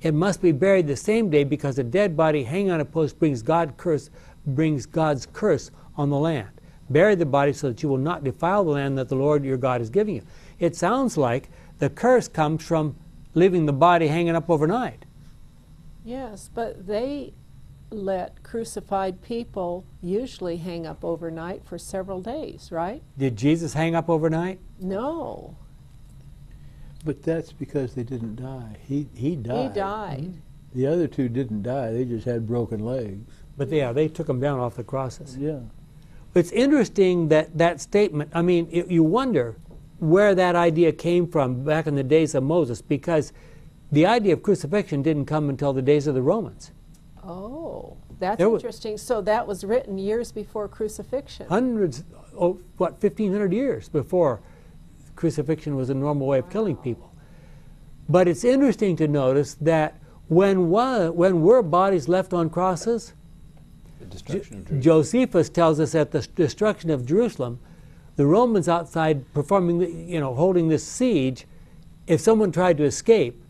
It must be buried the same day because a dead body hanging on a post brings God curse brings God's curse on the land. Bury the body so that you will not defile the land that the Lord your God is giving you. It sounds like the curse comes from leaving the body hanging up overnight. Yes, but they let crucified people usually hang up overnight for several days, right? Did Jesus hang up overnight? No, But that's because they didn't die. He, he died. he died. The other two didn't die. They just had broken legs. But yeah, they took him down off the crosses. Yeah. It's interesting that that statement, I mean, it, you wonder where that idea came from back in the days of Moses because the idea of crucifixion didn't come until the days of the Romans. Oh, that's There wa- interesting. So that was written years before crucifixion. Hundreds, oh, what, 1,500 years before crucifixion was a normal way of killing people. But it's interesting to notice that when, wa- when were bodies left on crosses? The destruction of Jerusalem. Josephus tells us at the destruction of Jerusalem, the Romans outside performing, the, you know, holding this siege, if someone tried to escape,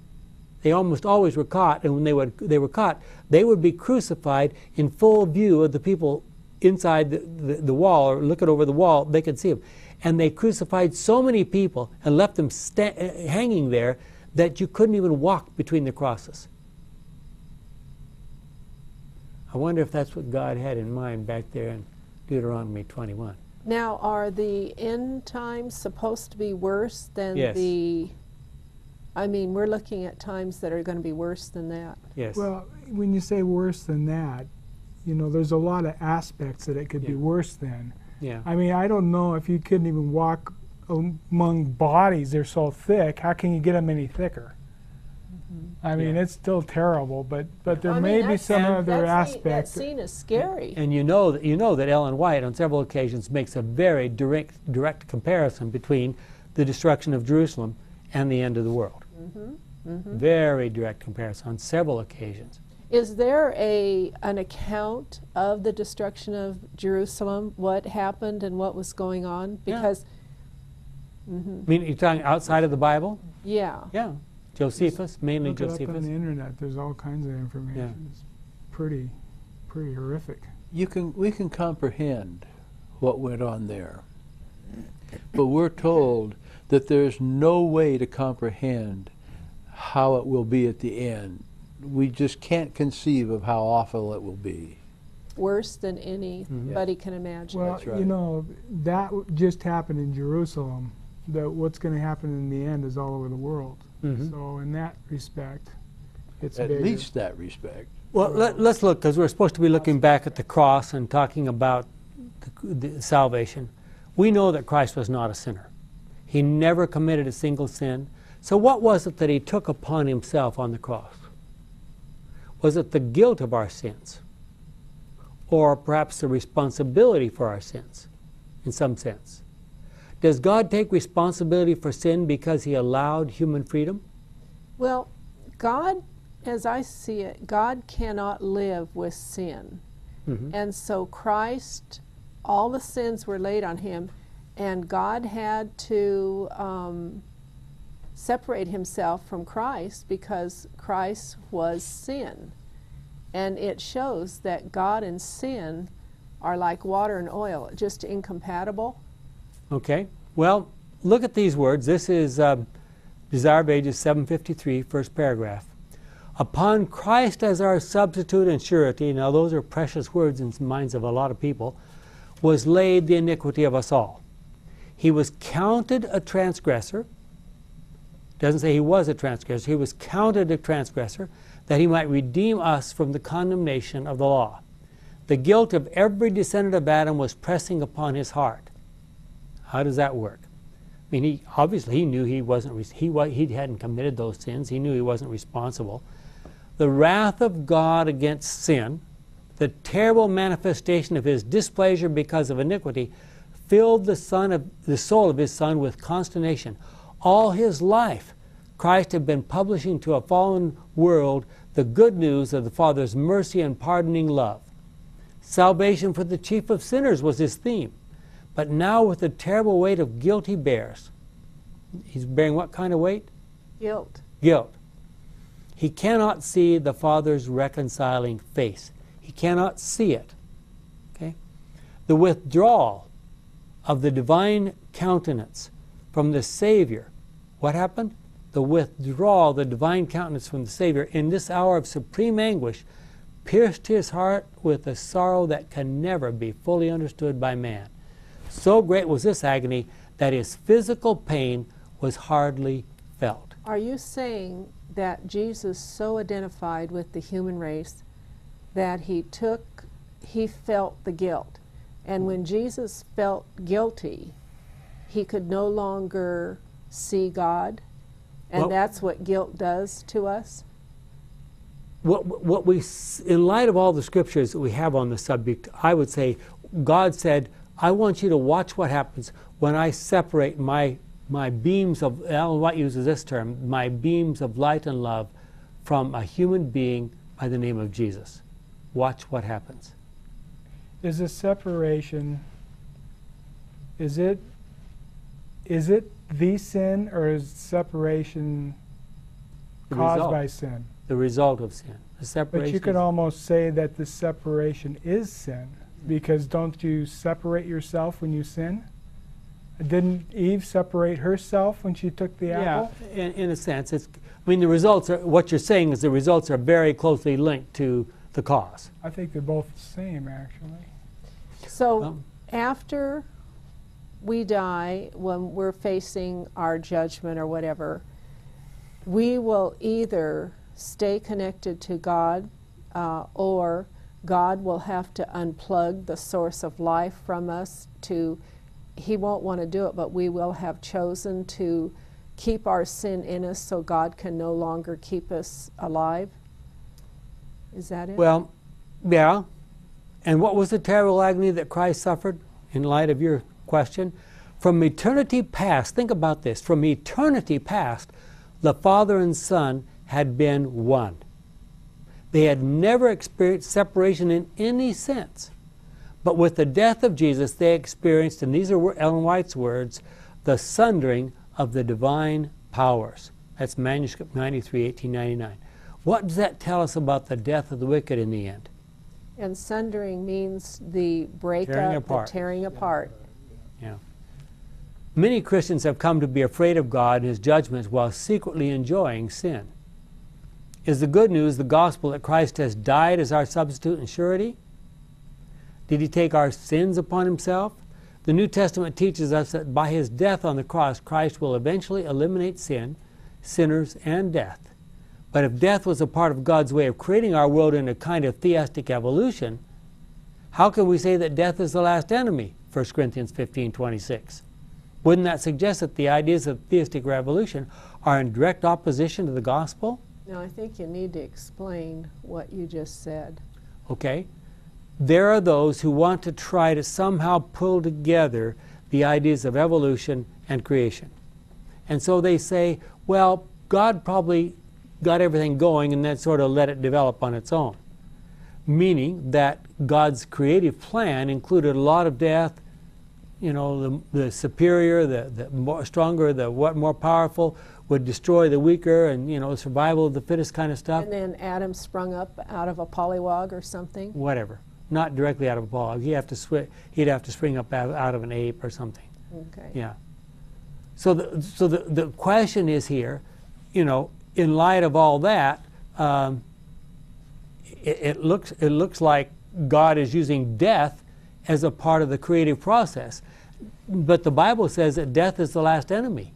they almost always were caught, and when they, would, they were caught, they would be crucified in full view of the people inside the, the, the wall or looking over the wall, they could see them. And they crucified so many people and left them sta- uh, hanging there that you couldn't even walk between the crosses. I wonder if that's what God had in mind back there in Deuteronomy 21. Now, are the end times supposed to be worse than Yes. the? I mean, we're looking at times that are going to be worse than that. Yes. Well, when you say worse than that, you know, there's a lot of aspects that it could be worse than. Yeah. I mean, I don't know if you couldn't even walk among bodies, they're so thick. How can you get them any thicker? I mean, Yeah. it's still terrible, but, but there I may mean, be some and other that scene, that scene is scary. And you know that you know that Ellen White on several occasions makes a very direct direct comparison between the destruction of Jerusalem and the end of the world. Mm-hmm. Mm-hmm. Very direct comparison on several occasions. Is there a an account of the destruction of Jerusalem? What happened and what was going on? Yeah. Because I mm-hmm. mean, you're talking outside of the Bible? yeah, Yeah. Josephus, mainly Look it up on the internet. There's all kinds of information. It's pretty, pretty horrific. You can, we can comprehend what went on there. But we're told that there's no way to comprehend how it will be at the end. We just can't conceive of how awful it will be. Worse than anybody can imagine. Well, That's right. you know, that just happened in Jerusalem. That what's going to happen in the end is all over the world. Mhm. So in that respect, it's At bigger. least that respect. Well, let, let's look, because we're supposed to be looking back at the cross and talking about the, the salvation. We know that Christ was not a sinner. He never committed a single sin. So, what was it that he took upon himself on the cross? Was it the guilt of our sins? Or perhaps the responsibility for our sins, in some sense? Does God take responsibility for sin because he allowed human freedom? Well, God, as I see it, God cannot live with sin. Mhm. And so Christ, all the sins were laid on him, and God had to um, separate himself from Christ because Christ was sin. And it shows that God and sin are like water and oil, just incompatible. Okay. Well, look at these words. This is um, Desire of Ages 753, first paragraph. Upon Christ as our substitute and surety, now those are precious words in the minds of a lot of people, was laid the iniquity of us all. He was counted a transgressor. Doesn't say he was a transgressor. He was counted a transgressor that he might redeem us from the condemnation of the law. The guilt of every descendant of Adam was pressing upon his heart. How does that work? I mean, he obviously he knew he wasn't he he hadn't committed those sins. He knew he wasn't responsible. The wrath of God against sin, the terrible manifestation of his displeasure because of iniquity, filled the son of the soul of his son with consternation. All his life, Christ had been publishing to a fallen world the good news of the Father's mercy and pardoning love. Salvation for the chief of sinners was his theme. But now, with the terrible weight of guilt he bears, he's bearing what kind of weight? Guilt. Guilt. He cannot see the Father's reconciling face. He cannot see it. Okay? The withdrawal of the divine countenance from the Savior. What happened? The withdrawal the divine countenance from the Savior in this hour of supreme anguish pierced his heart with a sorrow that can never be fully understood by man. So great was this agony that his physical pain was hardly felt. Are you saying that Jesus so identified with the human race that he took, he felt the guilt? And when Jesus felt guilty, he could no longer see God? And Well- that's what guilt does to us? what, what we, in light of all the scriptures that we have on the subject, I would say God said, I want you to watch what happens when I separate my, my beams of, Ellen White uses this term, my beams of light and love from a human being by the name of Jesus. Watch what happens. Is the separation? Is it? Is it the sin, or is separation The caused result. by sin? The result of sin. The separation. But you could almost say that the separation is sin, because don't you separate yourself when you sin? Didn't Eve separate herself when she took the yeah, apple? in, in a sense. It's, I mean, the results are, what you're saying is the results are very closely linked to the cause. I think they're both the same, actually. So Well- after we die, when we're facing our judgment or whatever, we will either stay connected to God uh, or God will have to unplug the source of life from us to he won't want to do it but we will have chosen to keep our sin in us so God can no longer keep us alive is that it Well, yeah. And what was the terrible agony that Christ suffered in light of your question? From eternity past, think about this. From eternity past, the Father and Son had been one. They had never experienced separation in any sense. But with the death of Jesus, they experienced, and these are Ellen White's words, the sundering of the divine powers. That's manuscript 93, 1899. What does that tell us about the death of the wicked in the end? And sundering means the breakup, Tearing apart. the tearing apart. Yeah. Many Christians have come to be afraid of God and His judgments while secretly enjoying sin. Is the good news the gospel that Christ has died as our substitute and surety? Did He take our sins upon Himself? The New Testament teaches us that by His death on the cross, Christ will eventually eliminate sin, sinners, and death. But if death was a part of God's way of creating our world in a kind of theistic evolution, how can we say that death is the last enemy? 1 Corinthians 15 26. Wouldn't that suggest that the ideas of theistic evolution are in direct opposition to the gospel? No, I think you need to explain what you just said. Okay? There are those who want to try to somehow pull together the ideas of evolution and creation. And so they say, well, God probably got everything going and then sort of let it develop on its own. Meaning that God's creative plan included a lot of death, you know, the, the superior, the, the more stronger, the what more powerful would destroy the weaker, and you know, survival of the fittest kind of stuff. And then Adam sprung up out of a pollywog or something. Whatever, not directly out of a ball. He'd have to swi- He'd have to spring up out, out of an ape or something. Okay. Yeah. So the so the the question is here, you know, in light of all that, um, it, it looks it looks like God is using death as a part of the creative process. But the Bible says that death is the last enemy.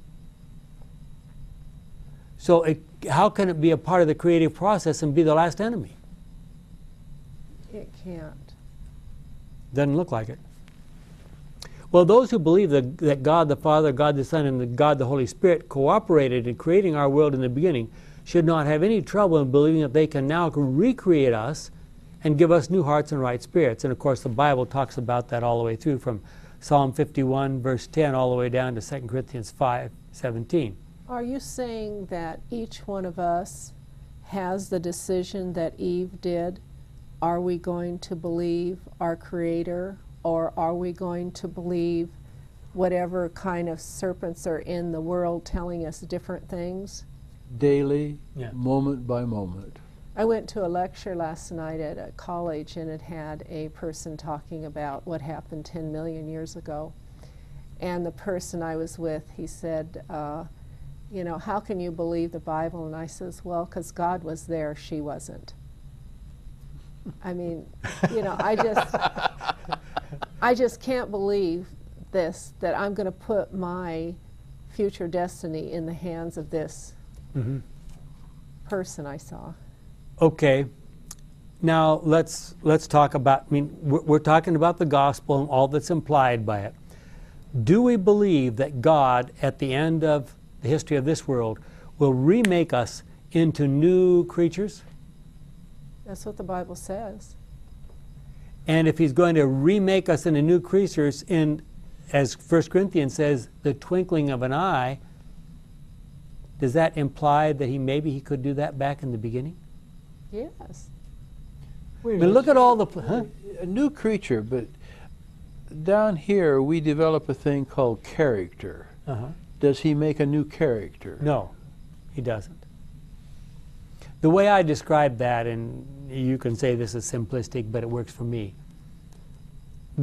So it, how can it be a part of the creative process and be the last enemy? It can't. Doesn't look like it. Well, those who believe that, that God the Father, God the Son, and the God the Holy Spirit cooperated in creating our world in the beginning should not have any trouble in believing that they can now recreate us and give us new hearts and right spirits. And of course, the Bible talks about that all the way through from Psalm 51, verse 10, all the way down to 2 Corinthians 5, 17. Are you saying that each one of us has the decision that Eve did? Are we going to believe our Creator or are we going to believe whatever kind of serpents are in the world telling us different things? Daily, Yeah. moment by moment. I went to a lecture last night at a college and it had a person talking about what happened 10 million years ago. And the person I was with, he said, uh, You know, how can you believe the Bible? And I says, Well, because God was there, she wasn't. I mean, you know, I just, I just can't believe this that I'm going to put my future destiny in the hands of this Mm-hmm. person I saw. Okay. Now let's let's talk about. I mean, we're, we're talking about the gospel and all that's implied by it. Do we believe that God, at the end of the history of this world, will remake us into new creatures? That's what the Bible says. And if He's going to remake us into new creatures in, as 1 Corinthians says, the twinkling of an eye, does that imply that He maybe He could do that back in the beginning? Yes. Wait I a mean, look at all the. Huh? A new creature, but down here we develop a thing called character. Uh-huh. Does he make a new character? No, he doesn't. The way I describe that, and you can say this is simplistic, but it works for me.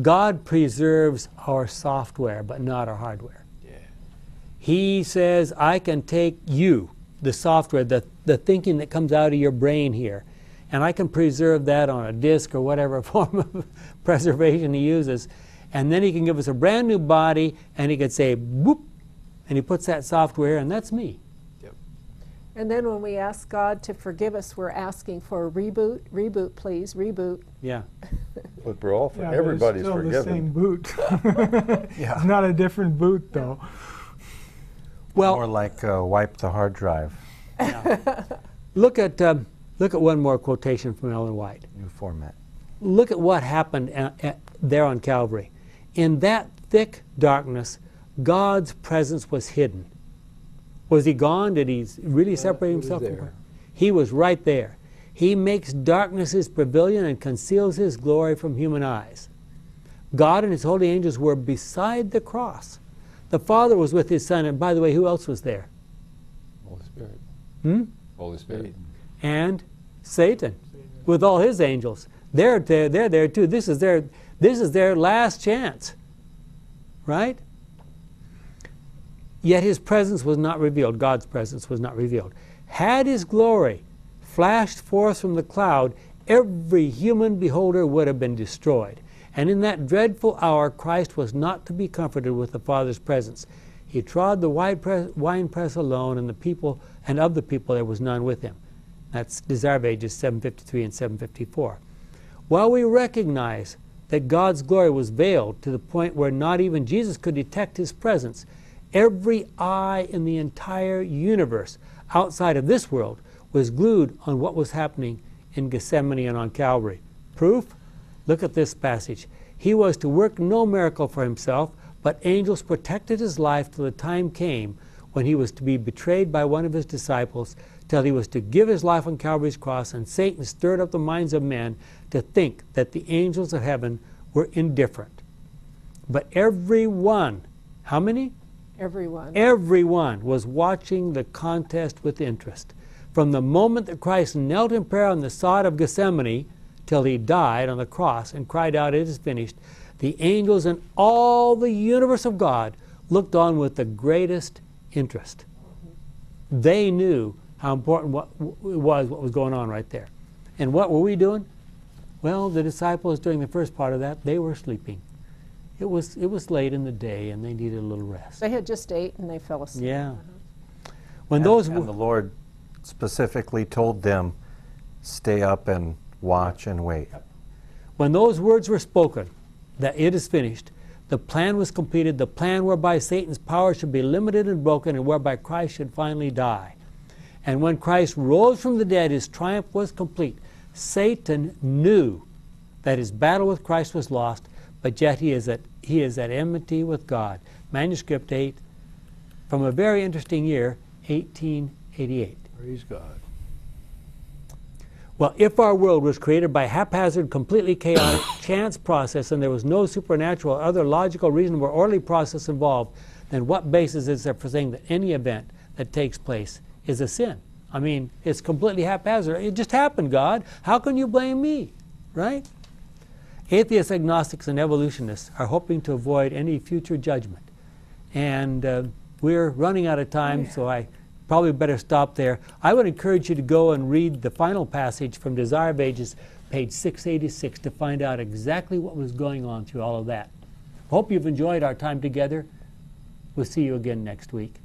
God preserves our software, but not our hardware. Yeah. He says, I can take you, the software, the, the thinking that comes out of your brain here, and I can preserve that on a disk or whatever form of preservation he uses. And then he can give us a brand new body, and he could say, whoop, and he puts that software, and that's me. And then when we ask God to forgive us, we're asking for a reboot. Reboot, please. Reboot. Yeah. But we're all, for, Yeah, but it's everybody's still the same boot. Yeah. It's not a different boot, though. Well, More like uh, wipe the hard drive, look at um, look at one more quotation from Ellen White. new format. Look at what happened at, at, there on Calvary. In that thick darkness, God's presence was hidden. Was he gone? Did he really separate he himself? from there. her? He was right there. He makes darkness his pavilion and conceals his glory from human eyes. God and his holy angels were beside the cross. The Father was with his Son, and by the way, who else was there? Holy Spirit. Hmm? Holy Spirit. and Satan with all his angels. They're there, they're there too. This is their this is their last chance. Right? yet his presence was not revealed. God's presence was not revealed. Had his glory flashed forth from the cloud, every human beholder would have been destroyed. And in that dreadful hour, Christ was not to be comforted with the Father's presence. He trod the wide press, wine press alone, and the people, and of the people there was none with him. That's Desire of Ages 753 and 754. While we recognize that God's glory was veiled to the point where not even Jesus could detect his presence, every eye in the entire universe outside of this world was glued on what was happening in Gethsemane and on Calvary. Proof? Look at this passage. He was to work no miracle for himself, but angels protected his life till the time came when he was to be betrayed by one of his disciples, till he was to give his life on Calvary's cross, and Satan stirred up the minds of men to think that the angels of heaven were indifferent. But every one, how many? Everyone. Everyone was watching the contest with interest. From the moment that Christ knelt in prayer on the sod of Gethsemane till he died on the cross and cried out, It is finished, the angels and all the universe of God looked on with the greatest interest. They knew how important what it was what was going on right there. And what were we doing? Well, the disciples during the first part of that, they were sleeping. It was it was late in the day and they needed a little rest. They had just ate and they fell asleep. Yeah. When And, those and the Lord specifically told them, stay up and watch and wait. When those words were spoken, that it is finished, the plan was completed, the plan whereby Satan's power should be limited and broken, and whereby Christ should finally die. And when Christ rose from the dead, his triumph was complete. Satan knew that his battle with Christ was lost, but yet he is at, he is at enmity with God. Manuscript 8 from a very interesting year, 1888. Praise God. Well, if our world was created by haphazard, completely chaotic chance process, and there was no supernatural or other logical, reasonable, or orderly process involved, then what basis is there for saying that any event that takes place is a sin? I mean, it's completely haphazard. It just happened, God. How can you blame me? Right? Atheists, agnostics, and evolutionists are hoping to avoid any future judgment. And uh, we're running out of time, so I probably better stop there. I would encourage you to go and read the final passage from Desire of Ages, page 686, to find out exactly what was going on through all of that. Hope you've enjoyed our time together. We'll see you again next week.